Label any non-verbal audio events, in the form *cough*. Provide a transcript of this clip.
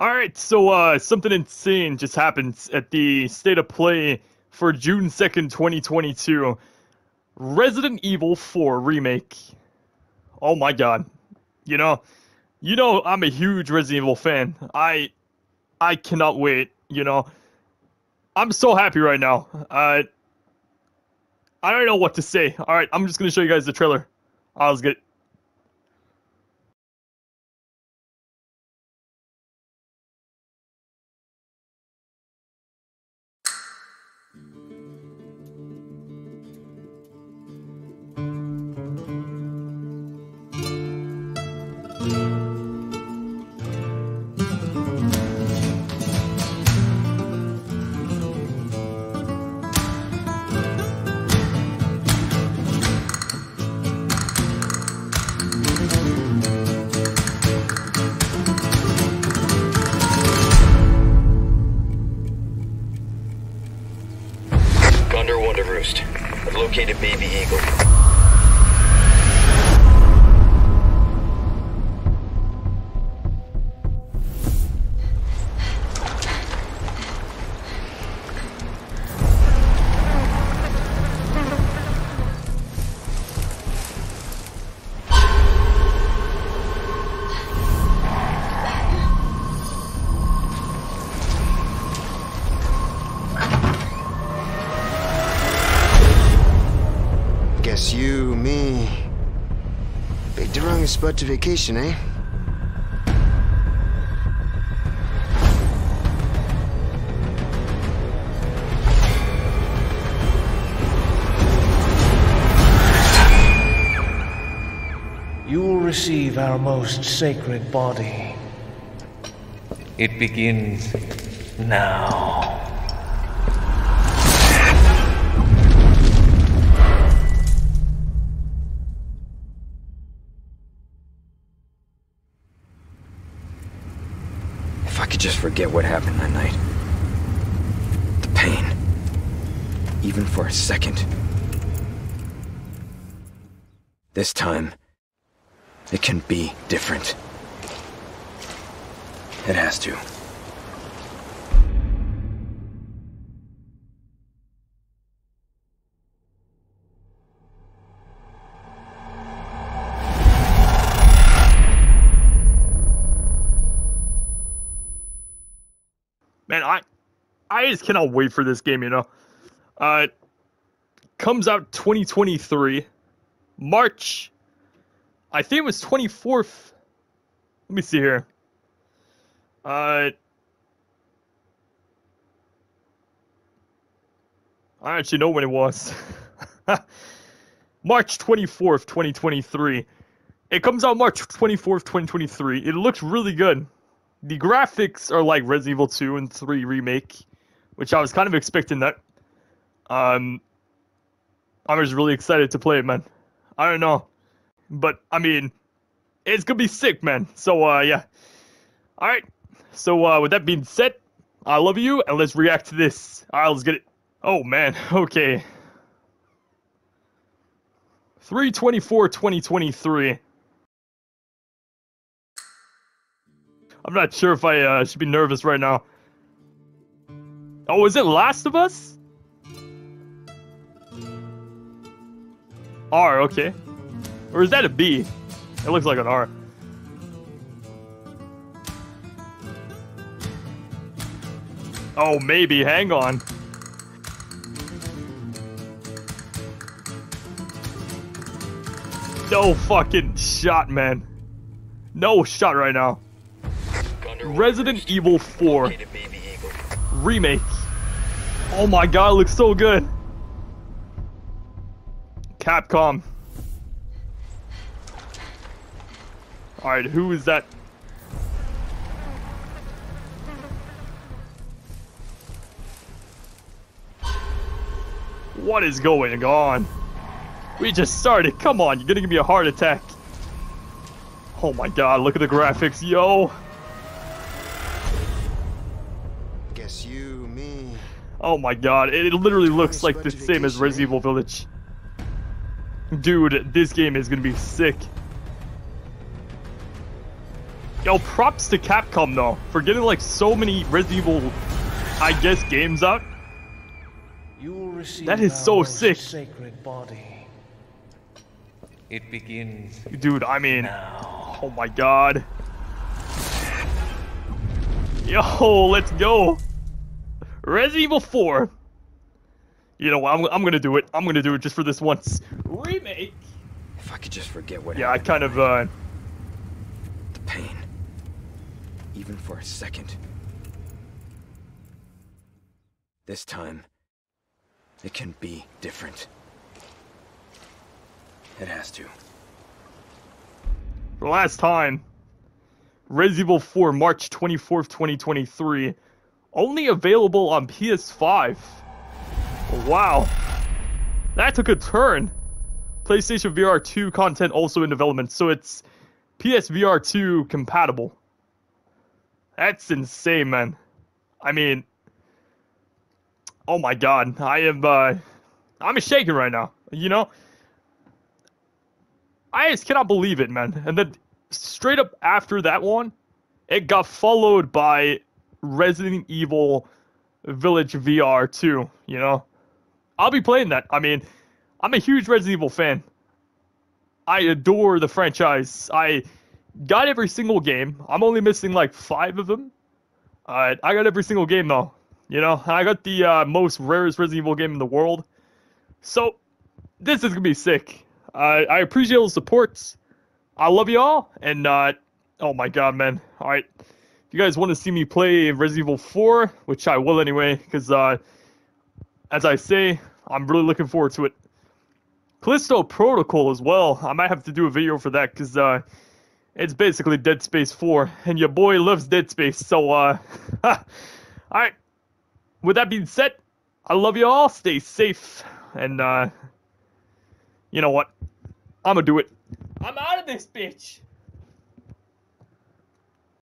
All right, so uh, something insane just happened at the state of play for June 2nd, 2022. Resident Evil 4 remake. Oh my god. You know, you know I'm a huge Resident Evil fan. I I cannot wait, you know. I'm so happy right now. Uh I don't know what to say. All right, I'm just going to show you guys the trailer. I'll get it. Gondor Wonder Roost. I've located Baby Eagle. Guess you, me. Big Durang is spot to vacation, eh? You will receive our most sacred body. It begins now. Just forget what happened that night. The pain. Even for a second. This time, it can be different. It has to. Man, I I just cannot wait for this game, you know. Uh comes out 2023 March I think it was 24th. Let me see here. Uh I actually know when it was. *laughs* March 24th, 2023. It comes out March 24th, 2023. It looks really good. The graphics are like Resident Evil 2 and 3 remake, which I was kind of expecting that. Um, I'm just really excited to play it, man. I don't know, but I mean, it's gonna be sick, man. So uh, yeah. All right. So uh, with that being said, I love you, and let's react to this. All right, let's get it. Oh man. *laughs* Okay. 324 2023. Not sure if I uh, should be nervous right now. Oh, is it Last of Us? R, okay. Or is that a B? It looks like an R. Oh, maybe. Hang on. No fucking shot, man. No shot right now. Resident Evil 4 Located remake. Oh my god, it looks so good. Capcom. Alright, who is that? What is going on? We just started. Come on, you're gonna give me a heart attack. Oh my god, look at the graphics, yo. Guess you, me. Oh my god, it, it literally looks like the same as Resident Evil Village. Dude, this game is gonna be sick. Yo, props to Capcom though for getting like so many Resident Evil, I guess, games out. You will receive That is so sick. Sacred body. It begins Dude, I mean, now. oh my god. Yo, let's go. Resident Evil 4. You know what? I'm, I'm gonna do it. I'm gonna do it just for this once. Remake. If I could just forget what Yeah, I kind of, uh, The pain. Even for a second. This time, it can be different. It has to. the last time. Resident Evil 4, March 24th, 2023. Only available on PS5. Wow. That took a turn. PlayStation VR 2 content also in development, so it's PSVR 2 compatible. That's insane, man. I mean, oh my god, I am, uh, I'm shaking right now, you know? I just cannot believe it, man. And then straight up after that one, it got followed by Resident Evil Village VR 2, you know? I'll be playing that. I mean, I'm a huge Resident Evil fan. I adore the franchise. I got every single game. I'm only missing like five of them. Uh, I got every single game though. You know, I got the uh, most rarest Resident Evil game in the world. So, this is gonna be sick. Uh, I appreciate all the supports. I love you all, and uh, oh my god, man! All right, if you guys want to see me play Resident Evil 4, which I will anyway, because uh, as I say, I'm really looking forward to it. Callisto Protocol as well. I might have to do a video for that because uh, it's basically Dead Space 4, and your boy loves Dead Space. So, uh, *laughs* all right. With that being said, I love you all. Stay safe, and uh, you know what? I'm gonna do it. I'm out of this bitch.